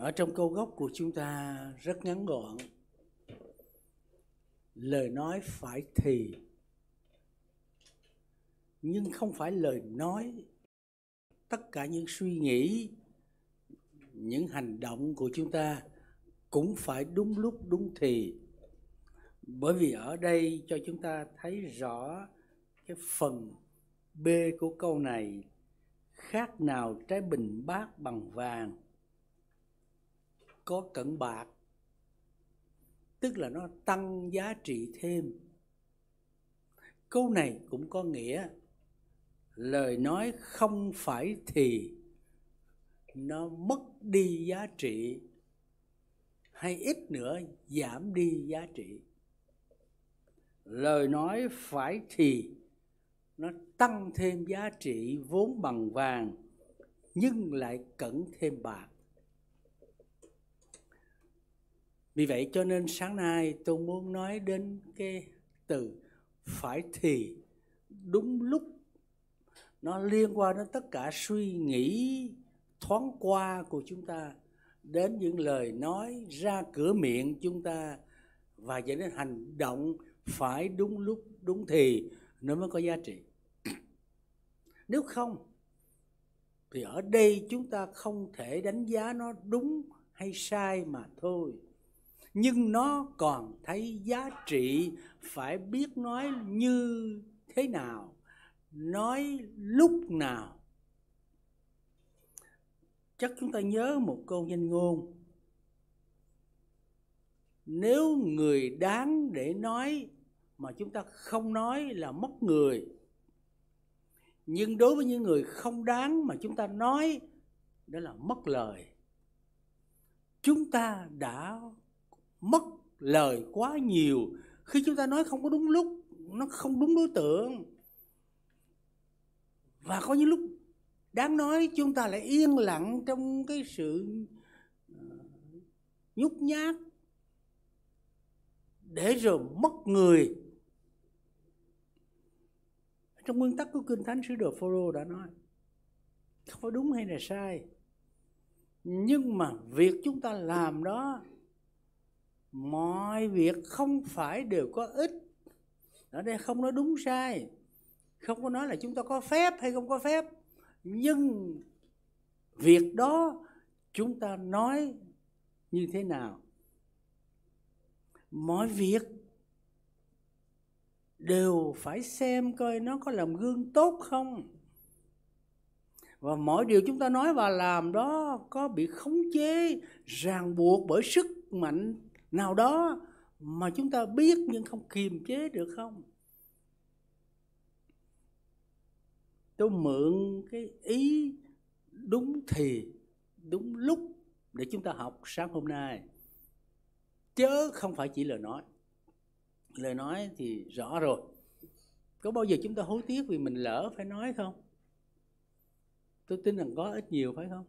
ở trong câu gốc của chúng ta rất ngắn gọn. Lời nói phải thì, nhưng không phải lời nói. Tất cả những suy nghĩ, những hành động của chúng ta cũng phải đúng lúc, đúng thì. Bởi vì ở đây cho chúng ta thấy rõ cái phần b của câu này khác nào trái bình bát bằng vàng có cận bạc. Tức là nó tăng giá trị thêm. Câu này cũng có nghĩa lời nói không phải thì nó mất đi giá trị, hay ít nữa giảm đi giá trị. Lời nói phải thì nó tăng thêm giá trị vốn bằng vàng nhưng lại cẩn thêm bạc. Vì vậy cho nên sáng nay tôi muốn nói đến cái từ phải thì. Đúng lúc nó liên quan đến tất cả suy nghĩ, thoáng qua của chúng ta, đến những lời nói ra cửa miệng chúng ta và dẫn đến hành động phải đúng lúc, đúng thì, nó mới có giá trị. Nếu không, thì ở đây chúng ta không thể đánh giá nó đúng hay sai mà thôi nhưng nó còn thấy giá trị, phải biết nói như thế nào, nói lúc nào. Chắc chúng ta nhớ một câu danh ngôn. Nếu người đáng để nói mà chúng ta không nói là mất người. Nhưng đối với những người không đáng mà chúng ta nói, đó là mất lời. Chúng ta đã mất lời quá nhiều. Khi chúng ta nói không có đúng lúc, nó không đúng đối tượng. Và có những lúc đáng nói, chúng ta lại yên lặng trong cái sự ờ, nhút nhát để rồi mất người. Trong nguyên tắc của kinh thánh, sứ đồ Phêrô đã nói, không phải đúng hay là sai, nhưng mà việc chúng ta làm đó mọi việc không phải đều có ích. Ở đây không nói đúng sai, không có nói là chúng ta có phép hay không có phép. Nhưng việc đó chúng ta nói như thế nào? Mọi việc đều phải xem coi nó có làm gương tốt không. Và mọi điều chúng ta nói và làm đó có bị khống chế, ràng buộc bởi sức mạnh nào đó mà chúng ta biết nhưng không kiềm chế được không? Tôi mượn cái ý đúng thì, đúng lúc để chúng ta học sáng hôm nay. Chớ không phải chỉ lời nói. Lời nói thì rõ rồi. Có bao giờ chúng ta hối tiếc vì mình lỡ phải nói không? Tôi tin rằng có ít nhiều, phải không?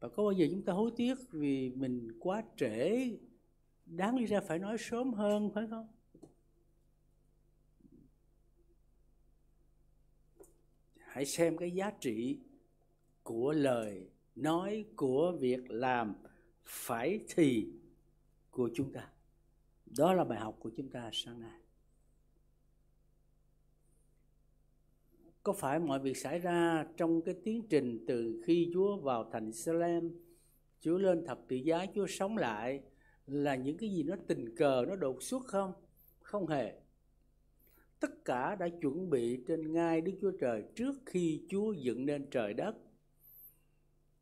Và có bao giờ chúng ta hối tiếc vì mình quá trễ, đáng lý ra phải nói sớm hơn, phải không? Hãy xem cái giá trị của lời nói của việc làm phải thì của chúng ta. Đó là bài học của chúng ta sáng nay. Có phải mọi việc xảy ra trong cái tiến trình từ khi Chúa vào thành Salem, Chúa lên thập tự giá, Chúa sống lại là những cái gì nó tình cờ, nó đột xuất không? Không hề. Tất cả đã chuẩn bị trên ngai Đức Chúa Trời trước khi Chúa dựng nên trời đất.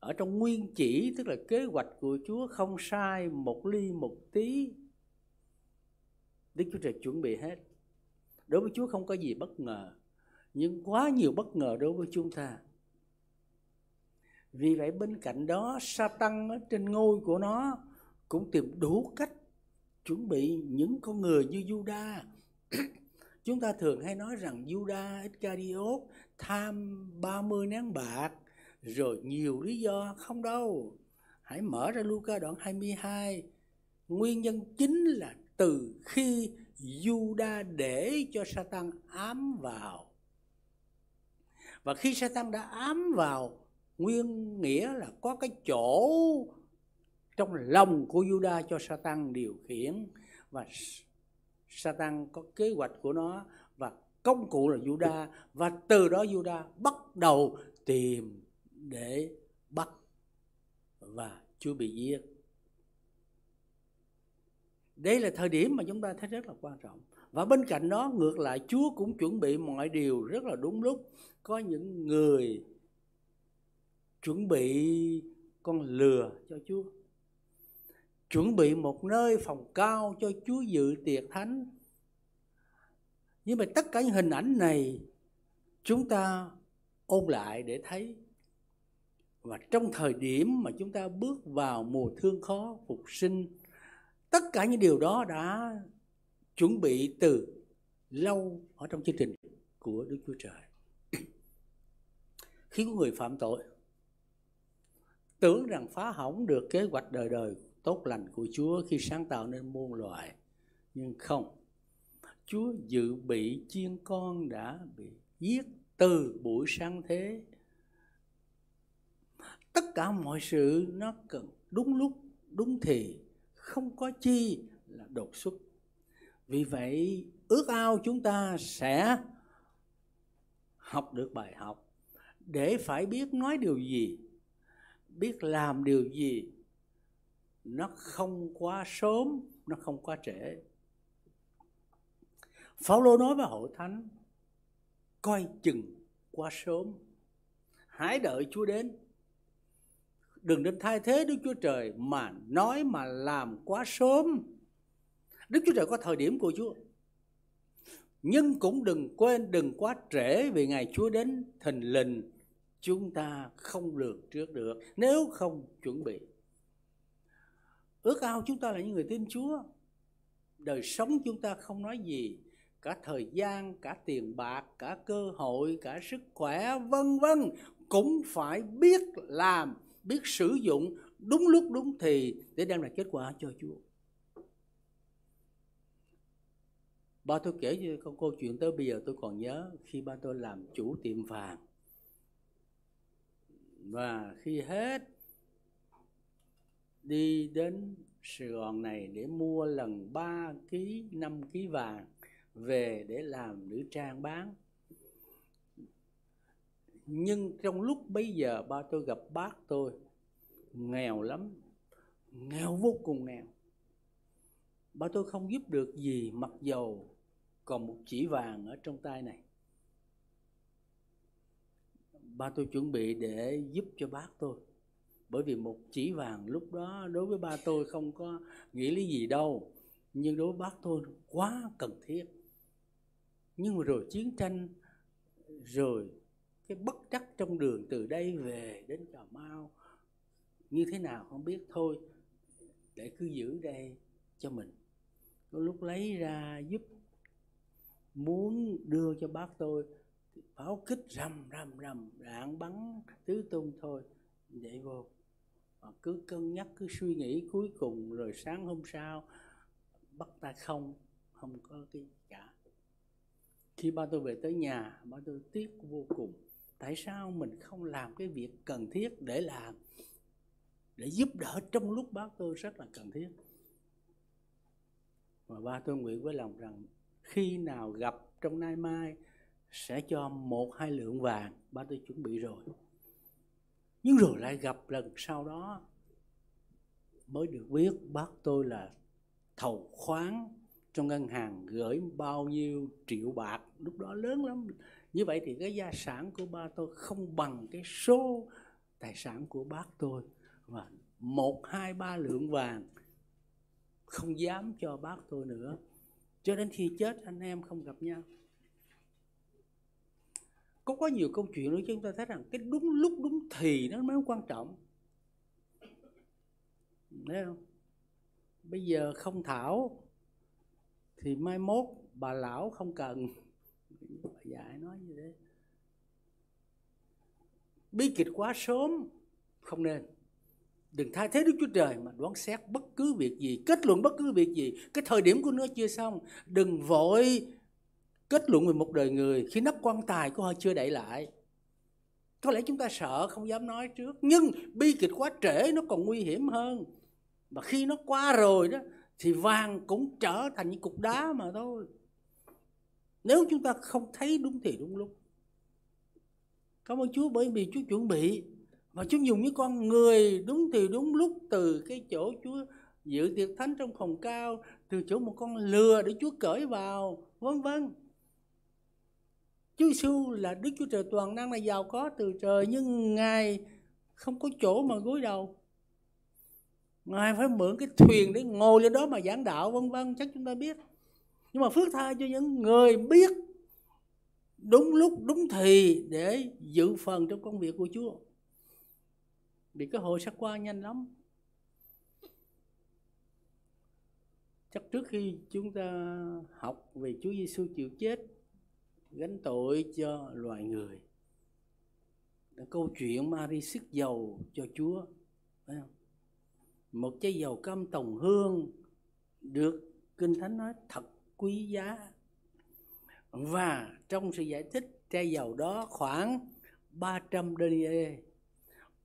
Ở trong nguyên chỉ, tức là kế hoạch của Chúa không sai một ly một tí. Đức Chúa Trời chuẩn bị hết. Đối với Chúa không có gì bất ngờ nhưng quá nhiều bất ngờ đối với chúng ta vì vậy bên cạnh đó, Satan ở trên ngôi của nó cũng tìm đủ cách chuẩn bị những con người như Juda. Chúng ta thường hay nói rằng Juda Iscariot tham 30 nén bạc, rồi nhiều lý do không đâu. Hãy mở ra Luca đoạn 22. Nguyên nhân chính là từ khi Juda để cho Satan ám vào và khi Satan đã ám vào, nguyên nghĩa là có cái chỗ trong lòng của Juda cho Satan điều khiển và Satan có kế hoạch của nó và công cụ là Juda và từ đó Juda bắt đầu tìm để bắt và Chúa bị giết. Đây là thời điểm mà chúng ta thấy rất là quan trọng. Và bên cạnh đó, ngược lại, Chúa cũng chuẩn bị mọi điều rất là đúng lúc. Có những người chuẩn bị con lừa cho Chúa. Chuẩn bị một nơi phòng cao cho Chúa dự tiệc thánh. Nhưng mà tất cả những hình ảnh này chúng ta ôn lại để thấy và trong thời điểm mà chúng ta bước vào mùa thương khó phục sinh, tất cả những điều đó đã chuẩn bị từ lâu ở trong chương trình của Đức Chúa Trời. Khi có người phạm tội, tưởng rằng phá hỏng được kế hoạch đời đời tốt lành của Chúa khi sáng tạo nên muôn loài, nhưng không. Chúa dự bị chiên con đã bị giết từ buổi sáng thế. Tất cả mọi sự nó cần đúng lúc, đúng thì, không có chi là đột xuất vì vậy, ước ao chúng ta sẽ học được bài học để phải biết nói điều gì, biết làm điều gì nó không quá sớm, nó không quá trễ. Phaolô nói với hội thánh, coi chừng quá sớm, hãy đợi Chúa đến. Đừng nên thay thế Đức Chúa Trời mà nói mà làm quá sớm. Đức Chúa Trời có thời điểm của Chúa. Nhưng cũng đừng quên, đừng quá trễ vì ngày Chúa đến thình lình chúng ta không lường trước được nếu không chuẩn bị. Ước ao chúng ta là những người tin Chúa. Đời sống chúng ta không nói gì, cả thời gian, cả tiền bạc, cả cơ hội, cả sức khỏe, vân vân cũng phải biết làm, biết sử dụng đúng lúc đúng thì để đem lại kết quả cho Chúa. Ba tôi kể cho con câu chuyện tới bây giờ tôi còn nhớ khi ba tôi làm chủ tiệm vàng. Và khi hết đi đến Sài Gòn này để mua lần 3 ký 5 ký vàng về để làm nữ trang bán. Nhưng trong lúc bấy giờ ba tôi gặp bác tôi, nghèo lắm, nghèo vô cùng nghèo. Ba tôi không giúp được gì, mặc dầu còn một chỉ vàng ở trong tay này. Ba tôi chuẩn bị để giúp cho bác tôi. Bởi vì một chỉ vàng lúc đó đối với ba tôi không có nghĩ lý gì đâu. Nhưng đối với bác tôi quá cần thiết. Nhưng mà rồi chiến tranh, rồi cái bất trắc trong đường từ đây về đến cà mau, như thế nào không biết thôi, để cứ giữ đây cho mình. Có lúc lấy ra giúp muốn đưa cho bác tôi pháo kích rầm rầm rầm đạn bắn tứ tung thôi. Vậy vô. Họ cứ cân nhắc, cứ suy nghĩ cuối cùng rồi sáng hôm sau bắt ta không không có cái cả khi ba tôi về tới nhà, ba tôi tiếc vô cùng. Tại sao mình không làm cái việc cần thiết để làm, để giúp đỡ trong lúc bác tôi rất là cần thiết? Và ba tôi nguyện với lòng rằng khi nào gặp trong nay mai sẽ cho một hai lượng vàng, ba tôi chuẩn bị rồi. Nhưng rồi lại gặp lần sau đó mới được biết bác tôi là thầu khoáng trong ngân hàng gửi bao nhiêu triệu bạc, lúc đó lớn lắm. Như vậy thì cái gia sản của ba tôi không bằng cái số tài sản của bác tôi. Và một, hai, ba lượng vàng không dám cho bác tôi nữa cho đến khi chết, anh em không gặp nhau. Có quá nhiều câu chuyện nữa chúng ta thấy rằng cái đúng lúc, đúng thì nó mới quan trọng. Thấy không? Bây giờ không thảo thì mai mốt bà lão không cần. Bà dạy nói như thế. Bi kịch quá sớm, không nên đừng thay thế Đức Chúa Trời mà đoán xét bất cứ việc gì, kết luận bất cứ việc gì. Cái thời điểm của nó chưa xong. Đừng vội kết luận về một đời người khi nắp quan tài của họ chưa đậy lại. có lẽ chúng ta sợ không dám nói trước nhưng bi kịch quá trễ nó còn nguy hiểm hơn mà khi nó qua rồi đó thì vàng cũng trở thành những cục đá mà thôi nếu chúng ta không thấy đúng thì đúng lúc cảm ơn chúa bởi vì chúa chuẩn bị và chúa dùng những con người, đúng thì đúng lúc từ cái chỗ chúa dự tiệc thánh trong phòng cao, từ chỗ một con lừa để chúa cởi vào, vân vân Chúa Giêsu là Đức Chúa Trời toàn năng là giàu có từ trời, nhưng Ngài không có chỗ mà gối đầu. Ngài phải mượn cái thuyền để ngồi lên đó mà giảng đạo, vân vân, chắc chúng ta biết. Nhưng mà phước tha cho những người biết đúng lúc, đúng thì để dự phần trong công việc của Chúa. Vì cái hồi sắp qua nhanh lắm. Chắc trước khi chúng ta học về Chúa Giêsu chịu chết, gánh tội cho loài người, là câu chuyện Mary sức dầu cho Chúa, phải không? một chai dầu cam tòng hương được kinh thánh nói thật quý giá và trong sự giải thích chai dầu đó khoảng 300 denier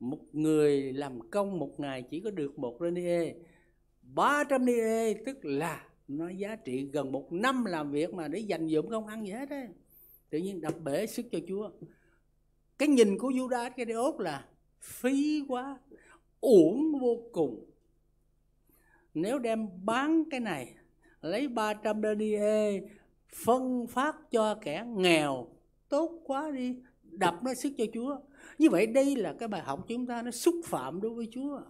một người làm công một ngày chỉ có được một renie 300 denier tức là nó giá trị gần một năm làm việc mà để dành dụm không ăn gì hết đấy tự nhiên đập bể sức cho Chúa. Cái nhìn của Judas ốt là phí quá, uổng vô cùng. Nếu đem bán cái này, lấy 300 denier phân phát cho kẻ nghèo, tốt quá đi, đập nó sức cho Chúa như vậy đây là cái bài học chúng ta nó xúc phạm đối với Chúa.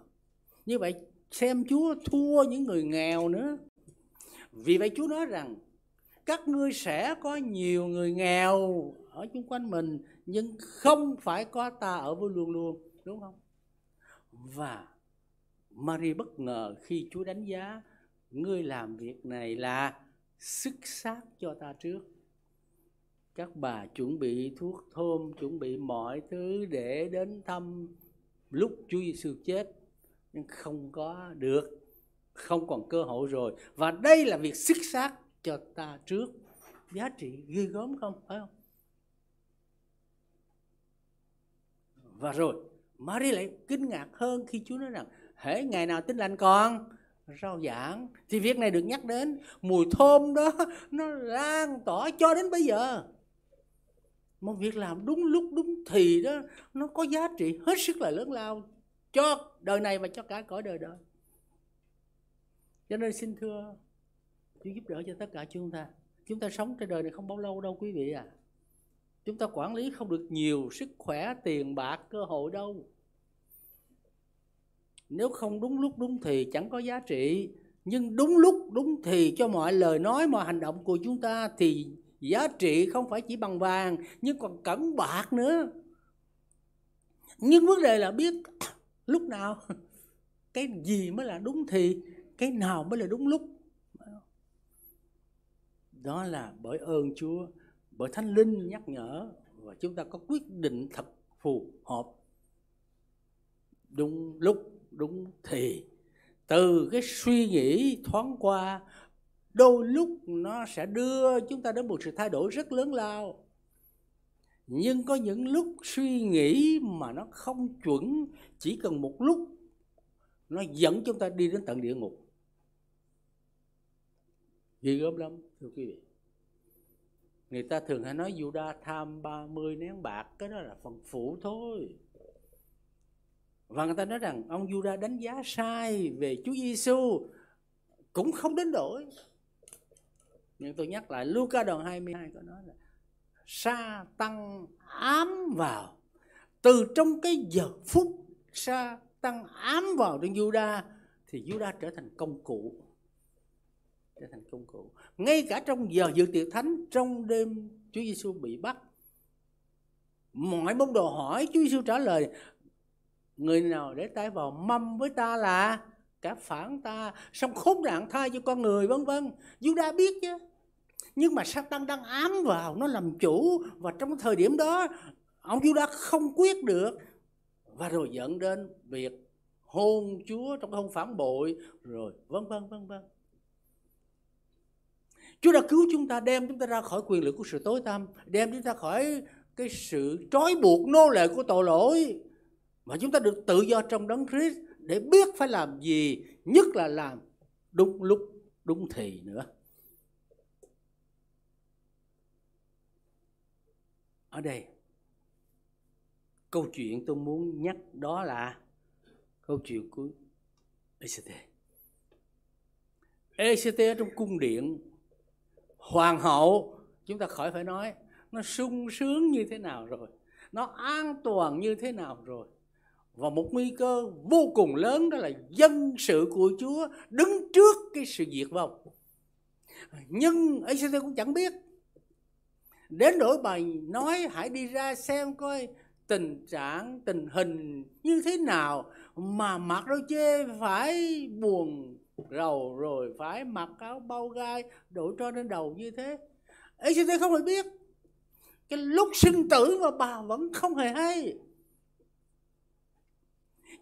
Như vậy xem Chúa thua những người nghèo nữa. Vì vậy Chúa nói rằng, các ngươi sẽ có nhiều người nghèo ở chung quanh mình, nhưng không phải có ta ở với luôn luôn, đúng không? Và Mary bất ngờ khi Chúa đánh giá, ngươi làm việc này là sức xác cho ta trước các bà chuẩn bị thuốc thơm, chuẩn bị mọi thứ để đến thăm lúc Chúa Giêsu chết. Nhưng không có được, không còn cơ hội rồi. Và đây là việc xích xác cho ta trước. Giá trị ghê gớm không? Phải không? Và rồi, Mary lại kinh ngạc hơn khi Chúa nói rằng, hễ ngày nào tin lành còn? Rau giảng. Thì việc này được nhắc đến. Mùi thơm đó, nó lan tỏa cho đến bây giờ một việc làm đúng lúc, đúng thì đó, nó có giá trị hết sức là lớn lao cho đời này và cho cả cõi đời đời. Cho nên xin thưa Chúa giúp đỡ cho tất cả chúng ta. Chúng ta sống trên đời này không bao lâu đâu quý vị à. Chúng ta quản lý không được nhiều sức khỏe, tiền bạc, cơ hội đâu. Nếu không đúng lúc, đúng thì chẳng có giá trị. Nhưng đúng lúc, đúng thì cho mọi lời nói, mọi hành động của chúng ta thì giá trị không phải chỉ bằng vàng, nhưng còn cẩn bạc nữa. Nhưng vấn đề là biết lúc nào cái gì mới là đúng thì cái nào mới là đúng lúc. Đó là bởi ơn Chúa, bởi Thánh Linh nhắc nhở và chúng ta có quyết định thật phù hợp. Đúng lúc, đúng thì. Từ cái suy nghĩ thoáng qua đôi lúc nó sẽ đưa chúng ta đến một sự thay đổi rất lớn lao. Nhưng có những lúc suy nghĩ mà nó không chuẩn, chỉ cần một lúc, nó dẫn chúng ta đi đến tận địa ngục. Ghê gớm lắm, thưa quý vị. Người ta thường hay nói Juda tham 30 nén bạc cái đó là phần phụ thôi. Và người ta nói rằng, ông Juda đánh giá sai về Chúa Giêsu cũng không đến đổi nhưng tôi nhắc lại, Luca đoạn 22 có nói là sa tăng ám vào. Từ trong cái giờ phút sa tăng ám vào trên Juda thì Juda trở thành công cụ. Trở thành công cụ. Ngay cả trong giờ dự tiệc thánh, trong đêm Chúa Giêsu bị bắt, mọi môn đồ hỏi Chúa Giêsu trả lời, người nào để tay vào mâm với ta là cả phản ta, xong khốn nạn thay cho con người, vân vân. Juda biết chứ nhưng mà Satan đang ám vào, nó làm chủ, và trong thời điểm đó, ông Judas không quyết được. Và rồi dẫn đến việc hôn Chúa trong hôn phản bội, rồi vân vân vân vân Chúa đã cứu chúng ta, đem chúng ta ra khỏi quyền lực của sự tối tăm, đem chúng ta khỏi cái sự trói buộc nô lệ của tội lỗi. Mà chúng ta được tự do trong đấng Christ để biết phải làm gì, nhất là làm đúng lúc, đúng thì nữa. Ở đây, câu chuyện tôi muốn nhắc đó là câu chuyện của ECT ECT ở trong cung điện hoàng hậu, chúng ta khỏi phải nói, nó sung sướng như thế nào rồi, nó an toàn như thế nào rồi. Và một nguy cơ vô cùng lớn đó là dân sự của Chúa đứng trước cái sự diệt vong. Nhưng ECT cũng chẳng biết đến nỗi bà nói hãy đi ra xem coi tình trạng, tình hình như thế nào mà mặc đôi chê, phải buồn rầu rồi phải mặc áo bao gai đội cho lên đầu như thế. ECT không hề biết? Cái lúc sinh tử mà bà vẫn không hề hay.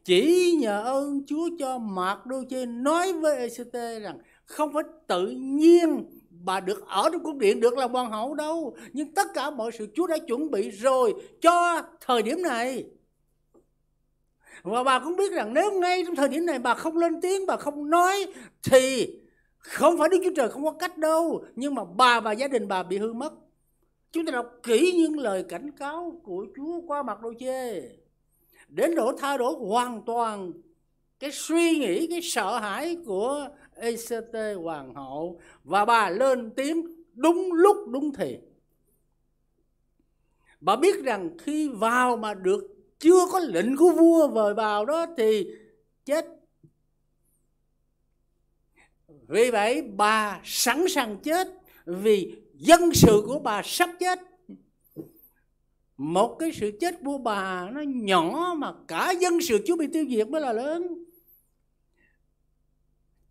Chỉ nhờ ơn Chúa cho Mạc Đô Chê nói với ECT rằng không phải tự nhiên bà được ở trong cung điện được làm hoàng hậu đâu. Nhưng tất cả mọi sự Chúa đã chuẩn bị rồi cho thời điểm này. Và bà cũng biết rằng nếu ngay trong thời điểm này bà không lên tiếng, bà không nói, thì không phải Đức Chúa Trời không có cách đâu. Nhưng mà bà và gia đình bà bị hư mất. Chúng ta đọc kỹ những lời cảnh cáo của Chúa qua mặt đôi chê. Đến độ thay đổi hoàn toàn cái suy nghĩ, cái sợ hãi của ECT hoàng hậu và bà lên tiếng đúng lúc, đúng thì. Bà biết rằng khi vào mà được chưa có lệnh của vua vời vào đó thì chết. Vì vậy bà sẵn sàng chết vì dân sự của bà sắp chết. Một cái sự chết của bà nó nhỏ mà cả dân sự Chúa bị tiêu diệt mới là lớn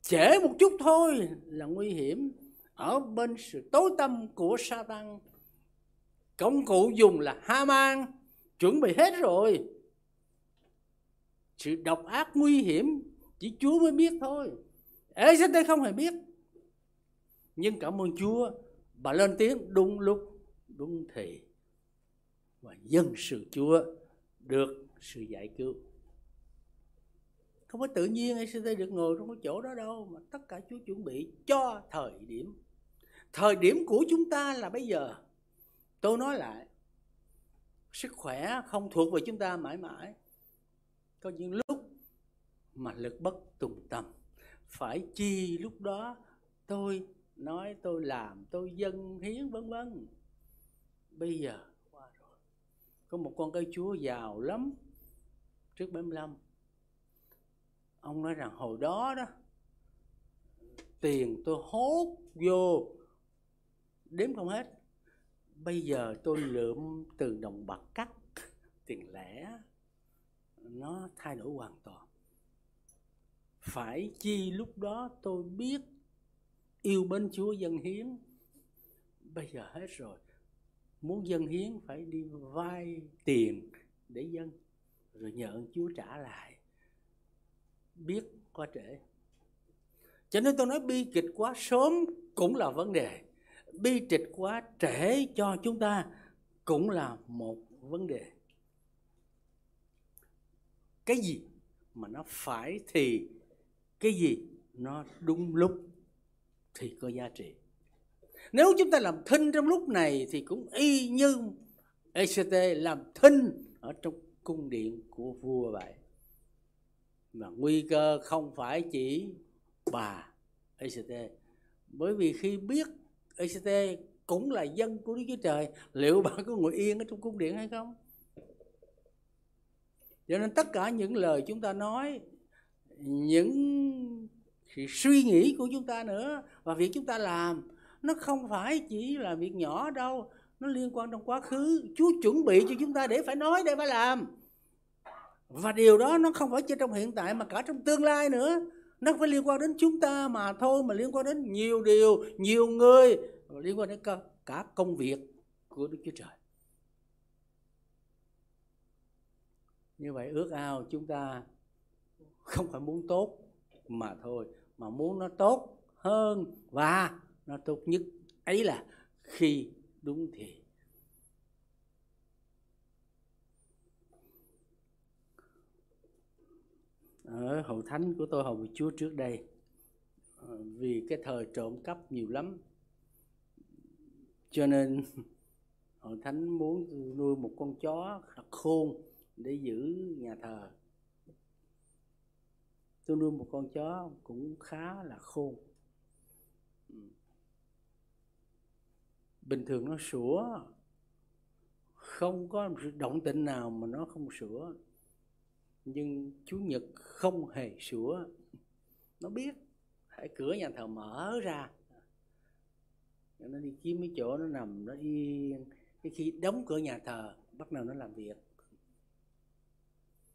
trễ một chút thôi là nguy hiểm. Ở bên sự tối tâm của Satan, công cụ dùng là Haman. Chuẩn bị hết rồi. Sự độc ác nguy hiểm chỉ Chúa mới biết thôi. ECT không hề biết. Nhưng cảm ơn Chúa, bà lên tiếng đúng lúc, đúng thì. Và dân sự Chúa được sự giải cứu không phải tự nhiên ECT được ngồi trong cái chỗ đó đâu, mà tất cả Chúa chuẩn bị cho thời điểm. Thời điểm của chúng ta là bây giờ. Tôi nói lại, sức khỏe không thuộc về chúng ta mãi mãi. Có những lúc mà lực bất tùng tâm phải chi lúc đó tôi nói, tôi làm, tôi dân hiến, vân vân. Bây giờ, qua rồi. Có một con cây chúa giàu lắm. Trước 75 ông nói rằng hồi đó đó, tiền tôi hốt vô, đếm không hết. Bây giờ tôi lượm từ đồng bạc cắt, tiền lẻ, nó thay đổi hoàn toàn. Phải chi lúc đó tôi biết yêu bên Chúa dân hiến. Bây giờ hết rồi, muốn dân hiến phải đi vay tiền để dân, rồi nhờ Chúa trả lại biết quá trễ. Cho nên tôi nói bi kịch quá sớm cũng là vấn đề. Bi kịch quá trễ cho chúng ta cũng là một vấn đề. Cái gì mà nó phải thì cái gì nó đúng lúc thì có giá trị. Nếu chúng ta làm thinh trong lúc này thì cũng y như ECT làm thinh ở trong cung điện của vua vậy mà nguy cơ không phải chỉ bà ECT bởi vì khi biết ECT cũng là dân của Đức Chúa Trời, liệu bà có ngồi yên ở trong cung điện hay không? Cho nên tất cả những lời chúng ta nói, những sự suy nghĩ của chúng ta nữa và việc chúng ta làm, nó không phải chỉ là việc nhỏ đâu, nó liên quan trong quá khứ. Chúa chuẩn bị cho chúng ta để phải nói, để phải làm và điều đó nó không phải chỉ trong hiện tại mà cả trong tương lai nữa. Nó phải liên quan đến chúng ta mà thôi, mà liên quan đến nhiều điều, nhiều người liên quan đến cả công việc của đức chúa trời. Như vậy ước ao chúng ta không phải muốn tốt mà thôi, mà muốn nó tốt hơn. Và nó tốt nhất ấy là khi đúng thì. Ở hậu thánh của tôi hầu Chúa trước đây ờ, vì cái thời trộm cắp nhiều lắm. Cho nên hội thánh muốn nuôi một con chó khôn để giữ nhà thờ. Tôi nuôi một con chó cũng khá là khôn. Bình thường nó sủa, không có động tĩnh nào mà nó không sủa nhưng chủ nhật không hề sửa. Nó biết, hãy cửa nhà thờ mở ra. Nó đi kiếm cái chỗ nó nằm, nó yên cái khi đóng cửa nhà thờ, bắt đầu nó làm việc.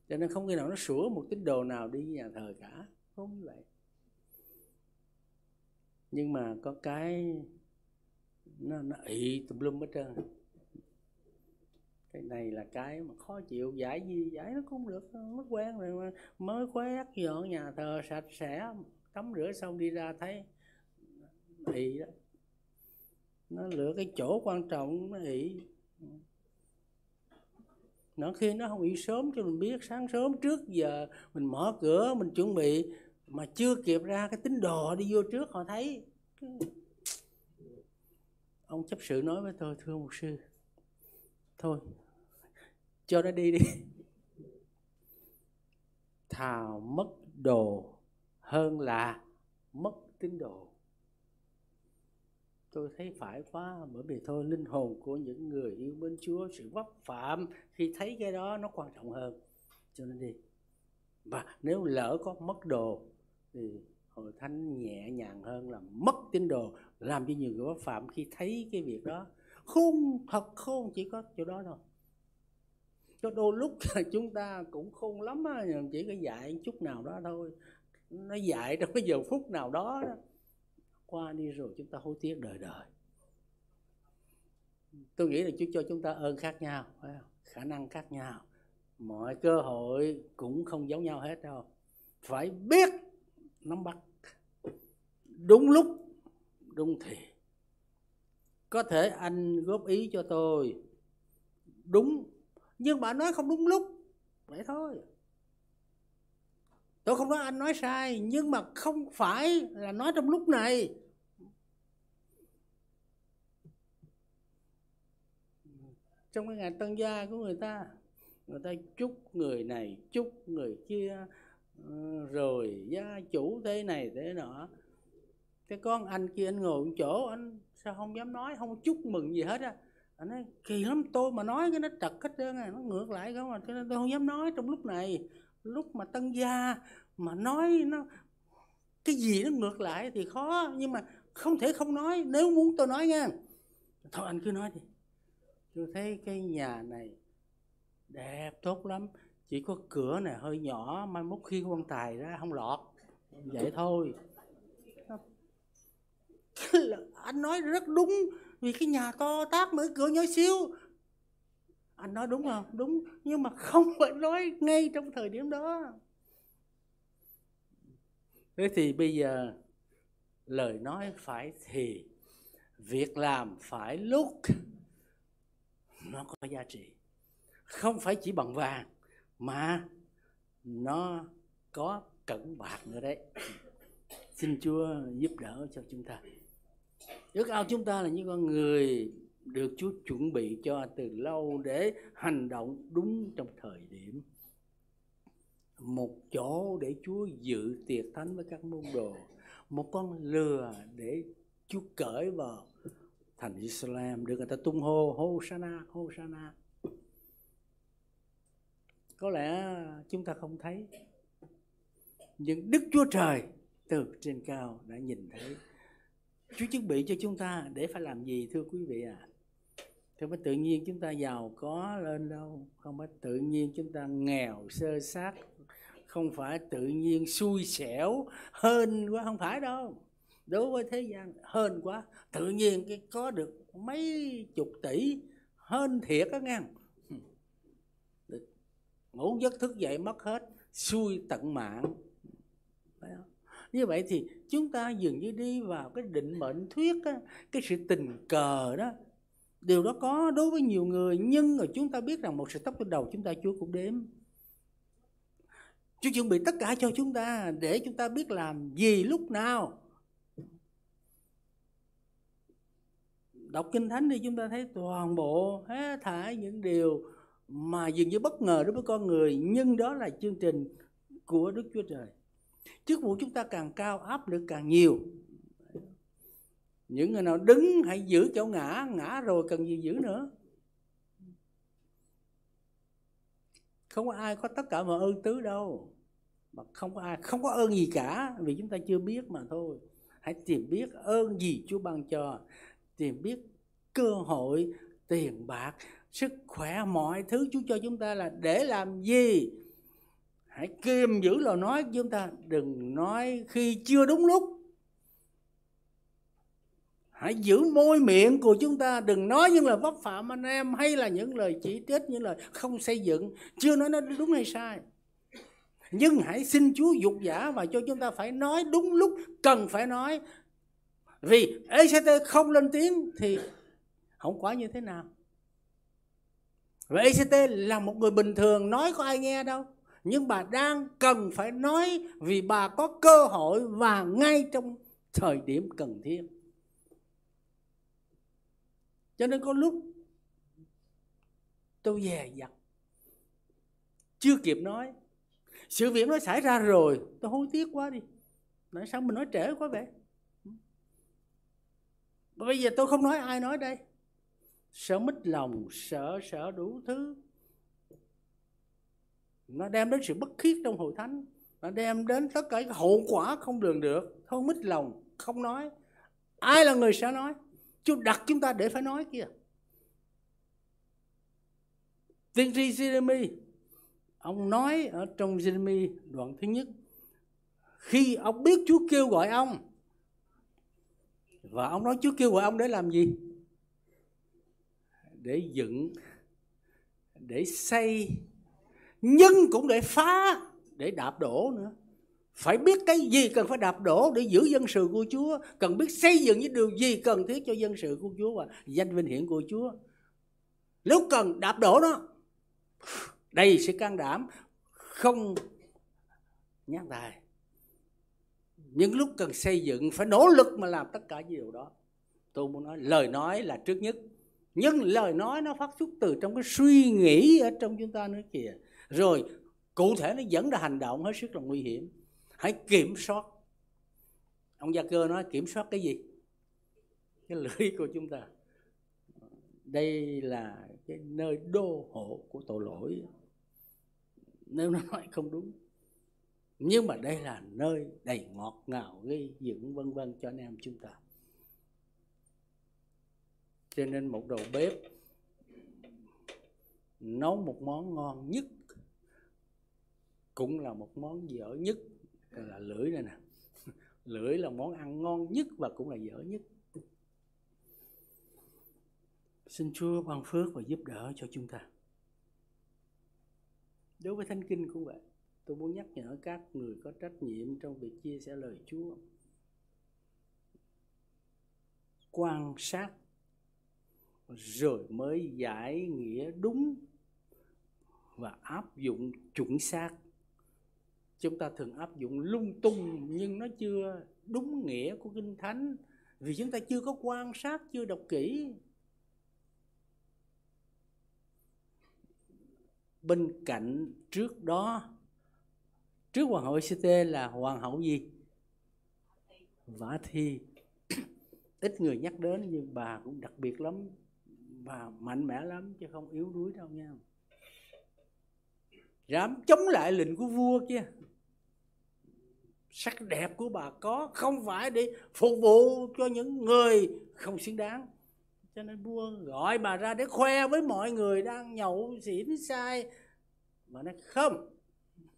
Cho nên không khi nào nó sửa một tín đồ nào đi nhà thờ cả. Không như vậy. Nhưng mà có cái nó nó ị tùm lum hết trơn cái này là cái mà khó chịu, giải gì giải nó cũng được nó quen rồi mà. Mới quét dọn nhà thờ sạch sẽ, tắm rửa xong đi ra thấy ị đó. Nó lựa cái chỗ quan trọng nó ị. Nó khi nó không ị sớm cho mình biết, sáng sớm trước giờ mình mở cửa, mình chuẩn bị mà chưa kịp ra cái tín đồ đi vô trước họ thấy. Ông chấp sự nói với tôi, thưa mục sư, thôi cho nó đi đi. Thà mất đồ hơn là mất tín đồ. Tôi thấy phải quá, bởi vì thôi, linh hồn của những người yêu mến Chúa, sự vấp phạm khi thấy cái đó nó quan trọng hơn. Cho nên đi. Và nếu lỡ có mất đồ, thì hội thánh nhẹ nhàng hơn là mất tín đồ, làm cho nhiều người vấp phạm khi thấy cái việc đó. Khôn thật khôn chỉ có chỗ đó thôi cho đôi lúc chúng ta cũng khôn lắm á chỉ có dạy chút nào đó thôi. Nó dạy trong cái giờ phút nào đó, đó. Qua đi rồi chúng ta hối tiếc đời đời. Tôi nghĩ là Chúa cho chúng ta ơn khác nhau phải không? khả năng khác nhau. Mọi cơ hội cũng không giống nhau hết đâu. Phải biết nắm bắt. Đúng lúc đúng thì. Có thể anh góp ý cho tôi. Đúng nhưng mà nói không đúng lúc. Vậy thôi. Tôi không nói anh nói sai, nhưng mà không phải là nói trong lúc này. Trong cái ngày tân gia của người ta người ta chúc người này, chúc người kia ờ, rồi gia chủ thế này thế nọ. Cái con anh kia anh ngồi chỗ, anh sao không dám nói, không chúc mừng gì hết á anh nói, kỳ lắm, tôi mà nói cái nó trật hết trơn à. Nó ngược lại, không mà cho nên tôi không dám nói trong lúc này. Lúc mà tân gia mà nói nó, cái gì nó ngược lại thì khó, nhưng mà không thể không nói, nếu muốn tôi nói nha. Thôi, anh cứ nói đi. Tôi thấy cái nhà này đẹp tốt lắm, chỉ có cửa này hơi nhỏ, mai mốt khi quan tài ra không lọt. Vậy thôi. Anh nói rất đúng vì cái nhà to tác mở cửa nhỏ xíu. Anh nói đúng không? Đúng, nhưng mà không phải nói ngay trong thời điểm đó. Thế thì bây giờ lời nói phải thì việc làm phải lúc nó có giá trị. Không phải chỉ bằng vàng, mà nó có cẩn bạc nữa đấy. Xin chúa giúp đỡ cho chúng ta ước ao chúng ta là những con người được chúa chuẩn bị cho từ lâu để hành động đúng trong thời điểm. Một chỗ để chúa dự tiệc thánh với các môn đồ. Một con lừa để chúa cởi vào thành Islam được người ta tung hô Hosanna Hosanna có lẽ chúng ta không thấy, nhưng Đức Chúa Trời từ trên cao đã nhìn thấy. Chúa chuẩn bị cho chúng ta để phải làm gì, thưa quý vị à không phải tự nhiên chúng ta giàu có lên đâu, không phải tự nhiên chúng ta nghèo, sơ sát không phải tự nhiên xui xẻo hơn quá, không phải đâu. Đối với thế gian hơn quá, tự nhiên cái có được mấy chục tỷ hơn thiệt á nghe. Ngủ giấc thức dậy mất hết, xui tận mạng như vậy thì chúng ta dường như đi vào cái định mệnh thuyết á, cái sự tình cờ đó điều đó có đối với nhiều người nhưng mà chúng ta biết rằng một sự tóc trên đầu chúng ta chúa cũng đếm Chúa chuẩn bị tất cả cho chúng ta để chúng ta biết làm gì lúc nào. Đọc Kinh Thánh thì chúng ta thấy toàn bộ hết thải những điều mà dường như bất ngờ đối với con người nhưng đó là chương trình của Đức Chúa Trời. Chức vụ chúng ta càng cao áp lực càng nhiều. Những người nào đứng hãy giữ chỗ ngã, ngã rồi cần gì giữ nữa. Không có ai có tất cả mọi ơn tứ đâu mà không có ai không có ơn gì cả vì chúng ta chưa biết mà thôi hãy tìm biết ơn gì Chúa ban cho tìm biết cơ hội tiền bạc sức khỏe mọi thứ Chúa cho chúng ta là để làm gì hãy kiềm giữ lời nói chúng ta. Đừng nói khi chưa đúng lúc. Hãy giữ môi miệng của chúng ta. Đừng nói những lời vấp phạm anh em hay là những lời chỉ trích, những lời không xây dựng. Chưa nói nó đúng hay sai. Nhưng hãy xin Chúa dục giả và cho chúng ta phải nói đúng lúc cần phải nói. Vì ECT không lên tiếng thì không quả như thế nào. Và ECT là một người bình thường. Nói có ai nghe đâu nhưng bà đang cần phải nói vì bà có cơ hội và ngay trong thời điểm cần thiết. Cho nên có lúc tôi dè dặt. Chưa kịp nói. Sự việc nó xảy ra rồi, tôi hối tiếc quá đi. Nói sao mình nói trễ quá vậy? Bây giờ tôi không nói ai nói đây. Sợ mít lòng, sợ sợ đủ thứ nó đem đến sự bất khiết trong hội thánh. Nó đem đến tất cả cái hậu quả không lường được không mít lòng, không nói. Ai là người sẽ nói? Chúa đặt chúng ta để phải nói kia. Tiên tri Jeremy ông nói ở trong Jeremy đoạn thứ nhất, khi ông biết Chúa kêu gọi ông, và ông nói Chúa kêu gọi ông để làm gì? Để dựng, để xây nhưng cũng để phá, để đạp đổ nữa. Phải biết cái gì cần phải đạp đổ để giữ dân sự của Chúa. Cần biết xây dựng những điều gì cần thiết cho dân sự của Chúa và danh vinh hiển của Chúa. Lúc cần đạp đổ nó, đầy sự can đảm, không nhát tài những lúc cần xây dựng, phải nỗ lực mà làm tất cả những điều đó. Tôi muốn nói, lời nói là trước nhất. Nhưng lời nói nó phát xuất từ trong cái suy nghĩ ở trong chúng ta nữa kìa rồi, cụ thể nó dẫn ra hành động hết sức là nguy hiểm. Hãy kiểm soát. Ông gia cơ nói, kiểm soát cái gì? Cái lưỡi của chúng ta. Đây là cái nơi đô hộ của tội lỗi. Nếu nó nói không đúng. Nhưng mà đây là nơi đầy ngọt ngào, gây dựng, vân vân cho anh em chúng ta. Cho nên một đầu bếp nấu một món ngon nhất cũng là một món dở nhất là lưỡi đây nè. Lưỡi là món ăn ngon nhất và cũng là dở nhất. Xin chúa ban phước và giúp đỡ cho chúng ta. Đối với thánh kinh cũng vậy, tôi muốn nhắc nhở các người có trách nhiệm trong việc chia sẻ lời chúa. Quan sát rồi mới giải nghĩa đúng và áp dụng chuẩn xác chúng ta thường áp dụng lung tung nhưng nó chưa đúng nghĩa của kinh thánh. Vì chúng ta chưa có quan sát, chưa đọc kỹ. Bên cạnh trước đó, trước hoàng hậu ct là hoàng hậu gì? Vả thi. Ít người nhắc đến nhưng bà cũng đặc biệt lắm. Bà mạnh mẽ lắm chứ không yếu đuối đâu nha. Dám chống lại lệnh của vua kia sắc đẹp của bà có không phải để phục vụ cho những người không xứng đáng. Cho nên vua gọi bà ra để khoe với mọi người đang nhậu xỉn sai mà nó không.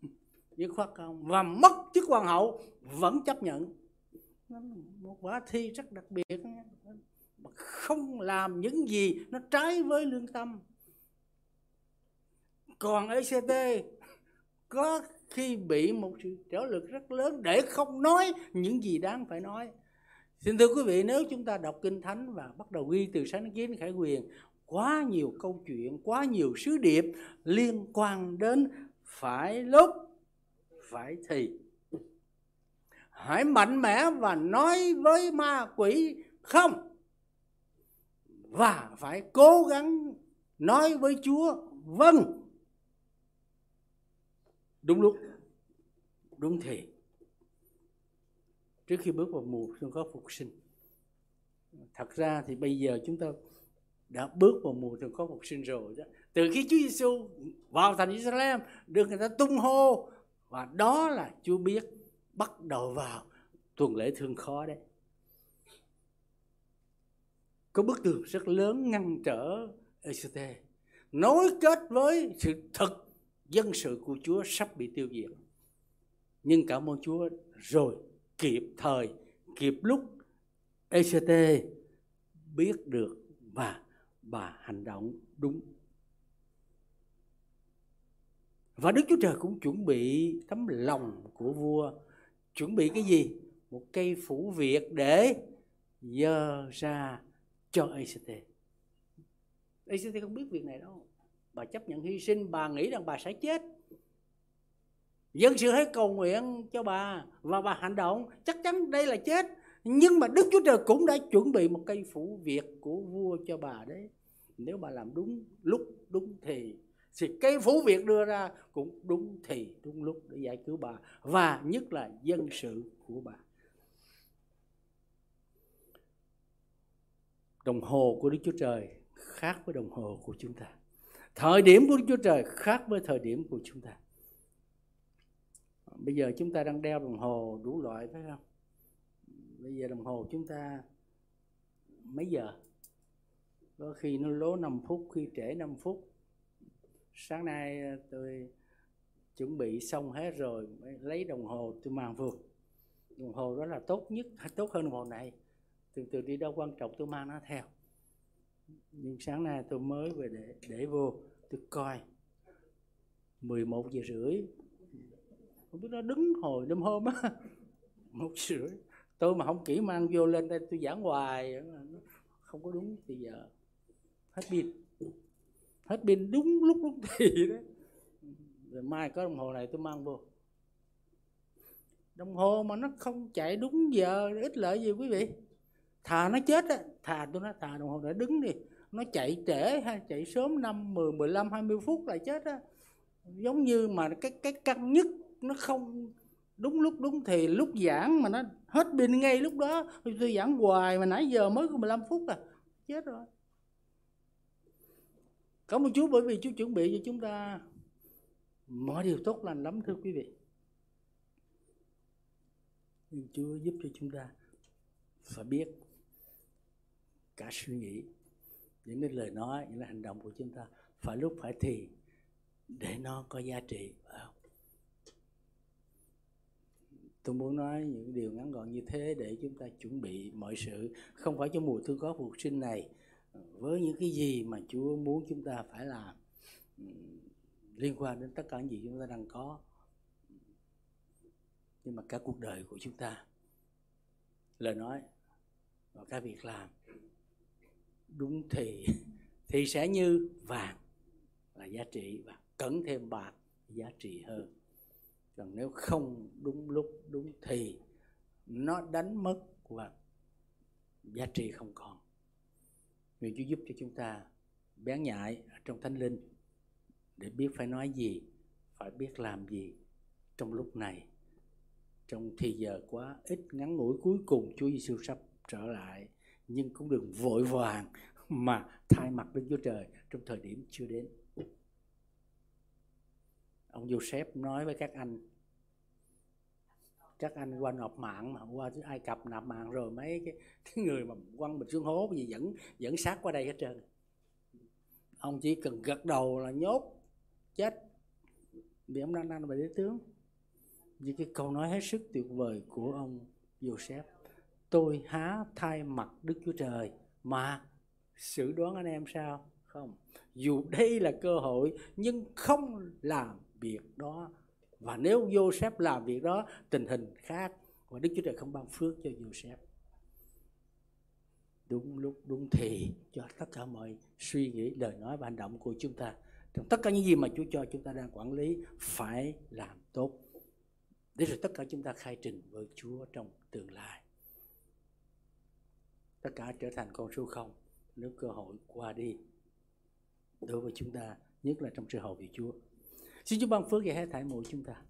Dứt khoát không. Và mất chức hoàng hậu, vẫn chấp nhận. Một quả thi rất đặc biệt. Mà không làm những gì nó trái với lương tâm. Còn ECT có khi bị một sự trở lực rất lớn để không nói những gì đáng phải nói. Xin thưa quý vị, nếu chúng ta đọc kinh thánh và bắt đầu ghi từ sáng kiến khải quyền quá nhiều câu chuyện, quá nhiều sứ điệp liên quan đến phải lúc, phải thì. Hãy mạnh mẽ và nói với ma quỷ không, và phải cố gắng nói với chúa vâng đúng lúc. Đúng thì trước khi bước vào mùa xuân khó phục sinh, thật ra thì bây giờ chúng ta đã bước vào mùa xuân khó phục sinh rồi đó. Từ khi Chúa Giêsu vào thành Israel được người ta tung hô, và đó là Chúa biết bắt đầu vào tuần lễ thương khó đấy. Có bức tường rất lớn ngăn trở ECT nối kết với sự thật dân sự của Chúa sắp bị tiêu diệt. Nhưng cảm ơn Chúa rồi, kịp thời, kịp lúc ECT biết được và bà hành động đúng. Và Đức Chúa Trời cũng chuẩn bị tấm lòng của vua, chuẩn bị cái gì? Một cây phủ việc để dơ ra cho ACT ACT không biết việc này đâu bà chấp nhận hy sinh, bà nghĩ rằng bà sẽ chết. Dân sự hãy cầu nguyện cho bà và bà hành động. Chắc chắn đây là chết, nhưng mà đức chúa trời cũng đã chuẩn bị một cây phủ việc của vua cho bà đấy. Nếu bà làm đúng lúc, đúng thì thì cây phủ việc đưa ra cũng đúng thì, đúng lúc để giải cứu bà, và nhất là dân sự của bà. Đồng hồ của đức chúa trời khác với đồng hồ của chúng ta thời điểm của đức chúa trời khác với thời điểm của chúng ta. Bây giờ chúng ta đang đeo đồng hồ đủ loại, phải không? Bây giờ đồng hồ chúng ta mấy giờ? Có khi nó lố 5 phút, khi trễ 5 phút. Sáng nay tôi chuẩn bị xong hết rồi lấy đồng hồ tôi mang vô. Đồng hồ đó là tốt nhất, tốt hơn đồng hồ này. Từ từ đi đâu quan trọng tôi mang nó theo nhưng sáng nay tôi mới về để để vô, tôi coi. 11 giờ rưỡi. Không biết nó đứng hồi đêm hôm á. Một rưỡi. Tôi mà không kỹ mang vô lên đây tôi giảng hoài. Không có đúng thì giờ hết pin. Hết pin đúng lúc lúc thì đó rồi mai có đồng hồ này tôi mang vô. Đồng hồ mà nó không chạy đúng giờ, ít lợi gì quý vị? Thà nó chết á thà tôi nói thà đồng hồ đã đứng đi. Nó chạy trễ hay chạy sớm 5, 10, 15, 20 phút là chết á. Giống như mà cái cái căng nhất nó không đúng lúc đúng thì lúc giảng mà nó hết pin ngay lúc đó tôi giảng hoài mà nãy giờ mới có 15 phút à chết rồi. Cảm ơn Chúa bởi vì Chúa chuẩn bị cho chúng ta mọi điều tốt lành lắm thưa quý vị. Nhưng Chúa giúp cho chúng ta phải biết cả suy nghĩ, những cái lời nói, những cái hành động của chúng ta phải lúc phải thì để nó có giá trị tôi muốn nói những điều ngắn gọn như thế để chúng ta chuẩn bị mọi sự. Không phải cho mùa thương có phục sinh này, với những cái gì mà Chúa muốn chúng ta phải làm liên quan đến tất cả những gì chúng ta đang có, nhưng mà cả cuộc đời của chúng ta, lời nói và các việc làm đúng thì thì sẽ như vàng là giá trị và cẩn thêm bạc giá trị hơn. Còn nếu không đúng lúc đúng thì nó đánh mất và giá trị không còn. Nguyện Chúa giúp cho chúng ta bén nhạy trong thánh linh để biết phải nói gì, phải biết làm gì trong lúc này. Trong thì giờ quá ít ngắn ngủi cuối cùng Chúa Giêsu sắp trở lại nhưng cũng đừng vội vàng mà thay mặt Đức Chúa Trời trong thời điểm chưa đến. Ông Joseph nói với các anh các anh qua nộp mạng mà qua ai cập nạp mạng rồi mấy cái, cái người mà quăng mình xuống hố gì dẫn dẫn sát qua đây hết trơn. Ông chỉ cần gật đầu là nhốt chết. Vì ông đang đang về đế tướng. Vì cái câu nói hết sức tuyệt vời của ông Joseph tôi há thay mặt Đức Chúa Trời. Mà, xử đoán anh em sao? Không. Dù đây là cơ hội, nhưng không làm việc đó. Và nếu Joseph làm việc đó, tình hình khác. Và Đức Chúa Trời không ban phước cho Joseph đúng lúc, đúng thì, cho tất cả mọi suy nghĩ, lời nói và hành động của chúng ta, trong tất cả những gì mà Chúa cho chúng ta đang quản lý, phải làm tốt. Để rồi tất cả chúng ta khai trình với Chúa trong tương lai tất cả trở thành con số không nếu cơ hội qua đi. Đối với chúng ta, nhất là trong sự hầu vị Chúa. Xin Chúa ban phước và hết thảy mỗi chúng ta.